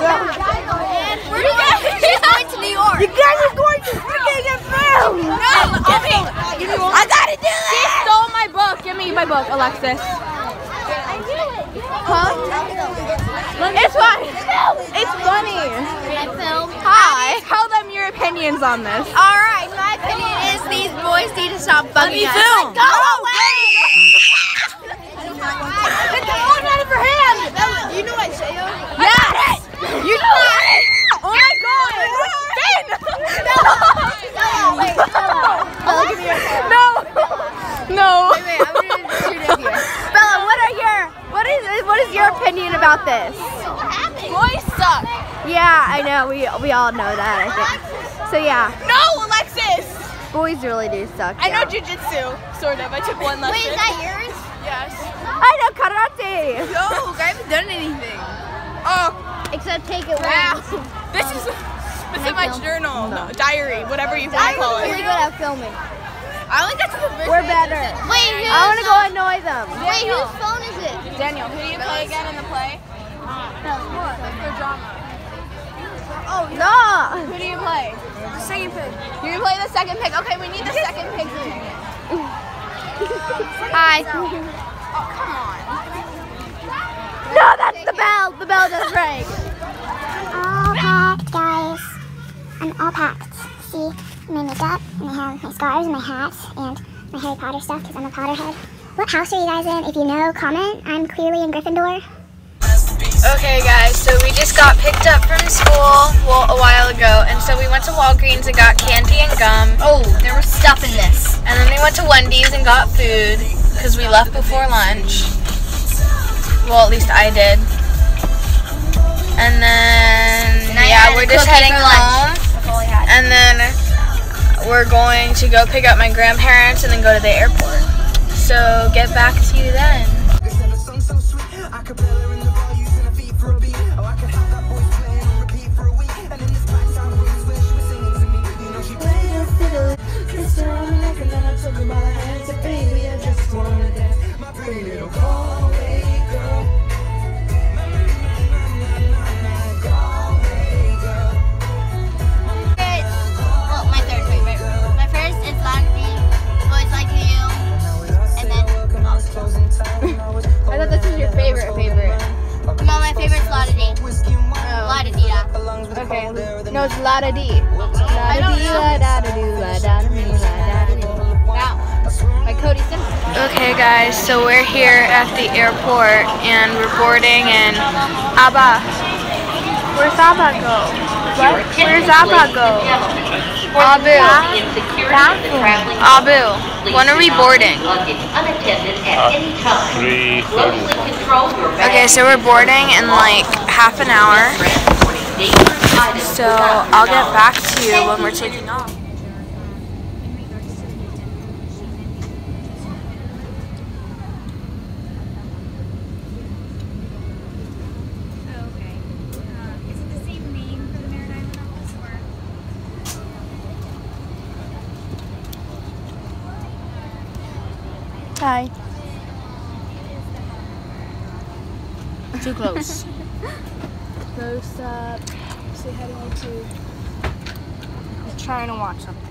up. And we're going, she's going to New York. You guys are going to freaking get filmed. No, okay. I gotta do it! She stole my book. Give me my book, Alexis. Huh? It's fun. It's funny. Hi. Tell them your opinions on this. All right, my opinion is these boys need to stop bugging Let me us. Film. Go oh, away. About this? Boys suck. Yeah, I know. We we all know that. I think. So yeah, No, Alexis. boys really do suck. I know yeah. jujitsu, sort of. I took one lesson. Wait, is that yours? Yes. I know karate. No, I haven't done anything. Oh, Except take it ah. Wow. wow. this is this is my film? journal, no, diary, whatever you want I'm call really it. good at filming. I only got to the We're better. Wait, who's, I want to go annoy them. wait, whose phone is it? Daniel, who do you play again in the play? Oh, For drama. No. Who do you play? The second pick. You play the second pick. Okay, we need the second pick. Hi. Oh, come on. No, that's the bell. The bell just rang. all packed, guys. I'm all packed. See my makeup, and I have my scarves and my hat, and my Harry Potter stuff because I'm a Potterhead. What house are you guys in? If you know, comment. I'm clearly in Gryffindor. Okay guys, so we just got picked up from school well, a while ago and so we went to Walgreens and got candy and gum. Oh, there was stuff in this. And then we went to Wendy's and got food because we left before lunch. Well, at least I did. And then, And yeah, we're just heading for lunch. home. That's all I had. And then we're going to go pick up my grandparents and then go to the airport. So get back to you then. Okay guys, so we're here at the airport and we're boarding and Abba. Where's Abba go? What? Where's Abba go? Abu. Abu. When are we boarding? Okay, so we're boarding in like half an hour. So I'll get back to you when we're taking off. Hi. Too close. close up. Say hi to YouTube. I'm trying to watch something.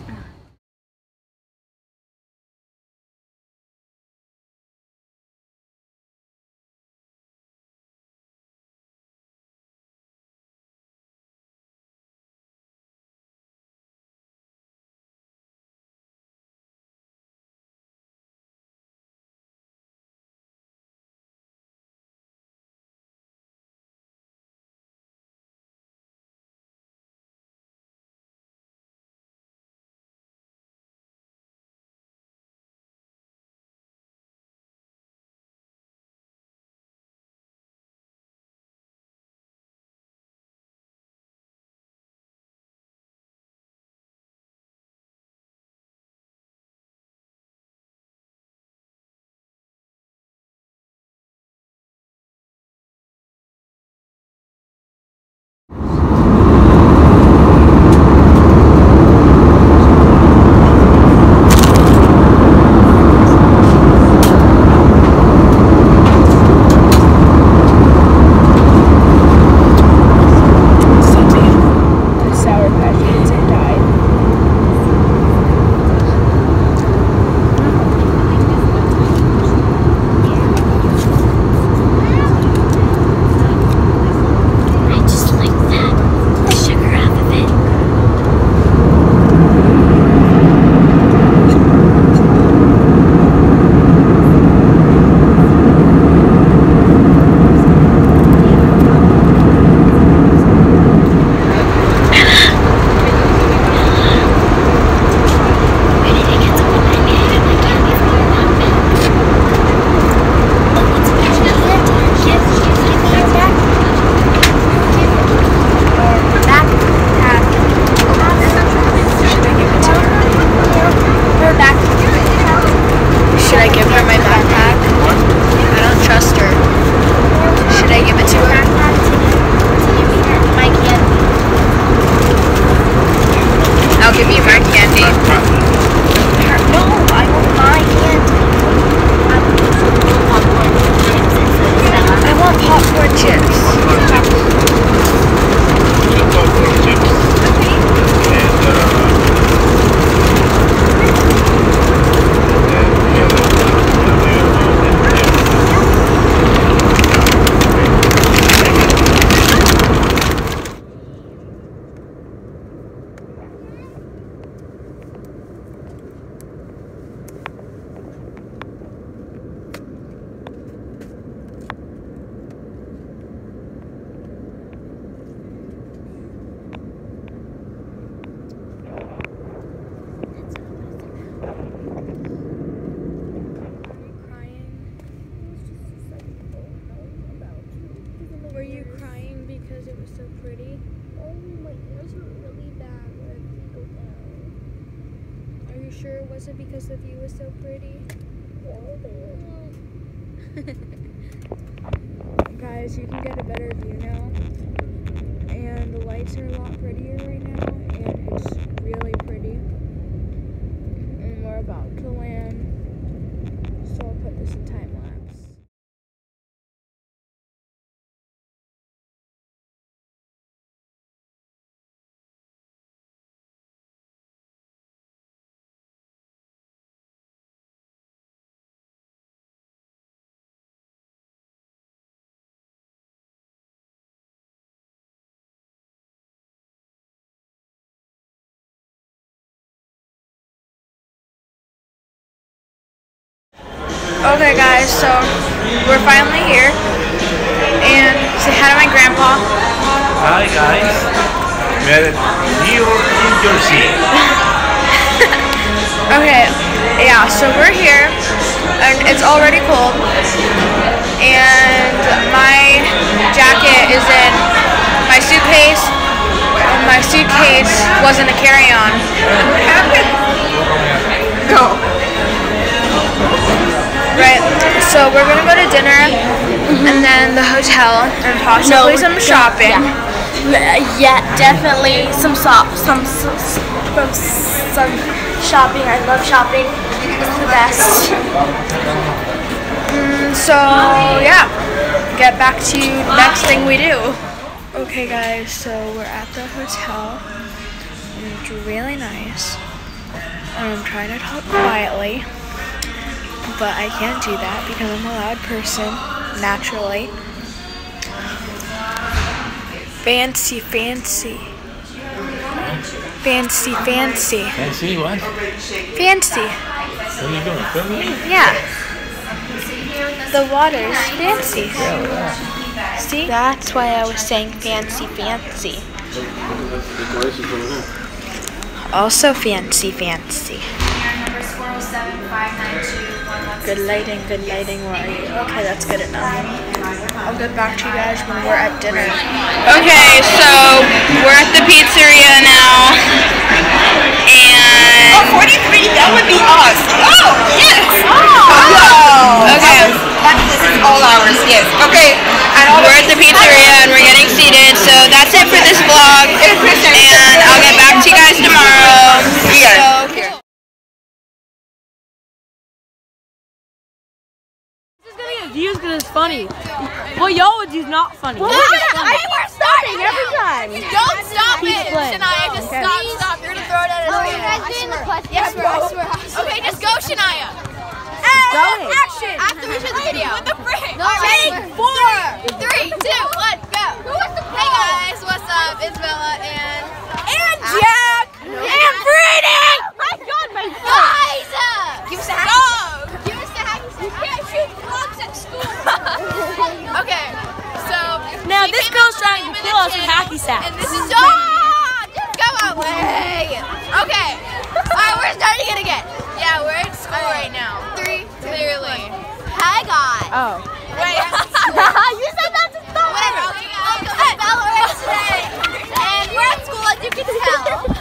Sure it wasn't because the view was so pretty? Guys, you can get a better view now. And the lights are a lot prettier right now, and it's really pretty. And we're about to land. Okay, guys, so we're finally here. And say hi to my grandpa. Hi guys. We're New New Jersey. Okay, yeah, so we're here, and it's already cold. And my jacket is in my suitcase, and my suitcase wasn't a carry on. Right, so we're gonna go to dinner, mm-hmm. and then the hotel, and possibly some shopping. Yeah, definitely some shop, some some, some, some shopping. I love shopping. It's the best. Mm, so yeah, get back to the next thing we do. Okay guys, so we're at the hotel. It's really nice. Um, and I'm trying to talk quietly. But I can't do that because I'm a loud person, naturally. Fancy, fancy. Fancy, fancy. And see what? Fancy. What are you doing? Filming? Yeah. The water's fancy. See? That's why I was saying fancy, fancy. Also fancy, fancy. Oh good lighting, good lighting. Where are you? Okay, that's good enough. I'll get back to you guys when we're at dinner. Okay, so we're at the pizzeria now. And. Oh, 43, that would be us. Oh, yes. Oh. oh. Okay. This is all ours, yes. Okay. And We're at the pizzeria and we're getting seated, so that's it for this vlog. And I'll get back to you guys tomorrow. Funny. What y'all would do is not funny. I think we're starting every time. Don't stop it. Shania. Just stop, stop. You're gonna throw it at us. Oh, you guys doing the question? Yes, bro. Okay, just go, Shania. Go. Action. After we show the video. Stop! Just go away! Okay. Alright, we're starting it again. Yeah, we're at school right, right now. Three, clearly. Hi, guys. Oh. Wait. you said that to stop! Whatever. Welcome to Ballarat today. And we're at school, as you can tell.